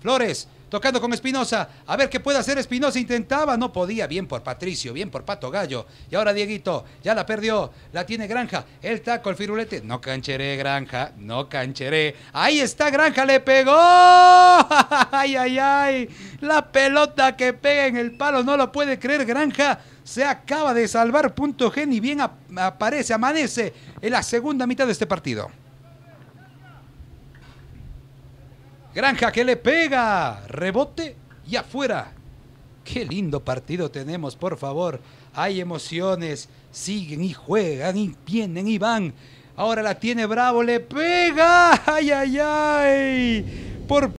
Flores tocando con Espinosa. A ver qué puede hacer Espinosa. Intentaba, no podía. Bien por Patricio, bien por Pato Gallo. Y ahora Dieguito, ya la perdió. La tiene Granja. El taco, el firulete. No cancheré, Granja. No cancheré. Ahí está Granja, le pegó. Ay, ay, ay. La pelota que pega en el palo, no lo puede creer Granja. Se acaba de salvar punto G y bien aparece, amanece en la segunda mitad de este partido. Granja que le pega. Rebote y afuera. Qué lindo partido tenemos, por favor. Hay emociones. Siguen y juegan y vienen y van. Ahora la tiene Bravo, le pega. Ay, ay, ay. Por